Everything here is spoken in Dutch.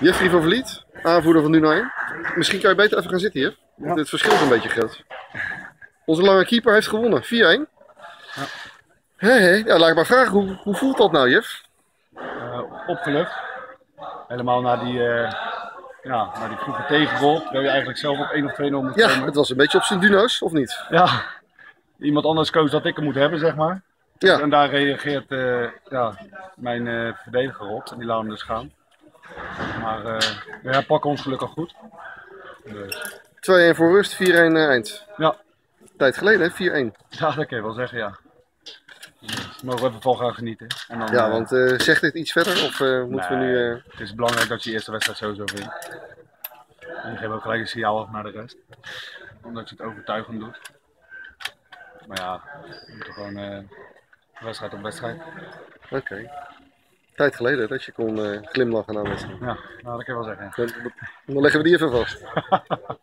Jeffrey van Vliet, aanvoerder van Nuno 1. Misschien kan je beter even gaan zitten hier. Want Ja. het verschil is een beetje groot. Onze lange keeper heeft gewonnen, 4-1. Ja. Ja, laat ik maar vragen, hoe, hoe voelt dat nou, Jeff? Eh, opgelucht. Helemaal naar die, eh ja, naar die vroege tegengoal. Terwijl je eigenlijk zelf op 1 of 2-0 moet Ja, komen. het was een beetje op zijn duno's, of niet? Ja, iemand anders koos dat ik hem moet hebben, zeg maar. Ja, En daar reageert eh, ja, mijn verdediger op. En die laat hem dus gaan. Maar eh ja, pakken ons gelukkig goed. Dus, 2-1 voor rust, 4-1 eh, eind. ja, Tijd geleden, hè? 4-1. ja, dat kan je wel zeggen, ja. Dus mogen we even van gaan genieten. En dan, Ja, eh, want eh, zegt dit iets verder? Of eh, moeten we nu... Het is belangrijk dat je je eerste wedstrijd sowieso wint. En je geeft ook gelijk een signaal af naar de rest. Omdat je het overtuigend doet. Maar ja, we moeten gewoon wedstrijd op wedstrijd. Oké. Tijd geleden dat je kon eh, glimlachen een wedstrijd. Ja, nou, dat kan je wel zeggen. Dan, dan leggen we die even vast.